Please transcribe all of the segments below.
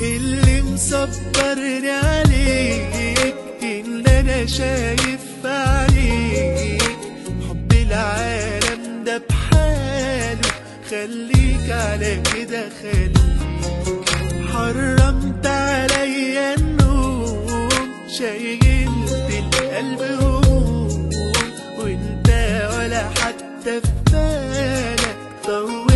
اللي مصبرني عليك ان أنا شايف عليك. حب العالم ده بحاله خليك على كده خليك. حرمت حتى في بالك طولت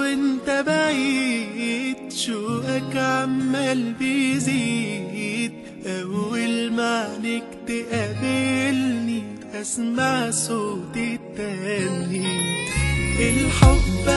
وانت بعيد شوقك عمال بيزيد؟ أول ما عليك تقابلني أسمع صوت التاني الحب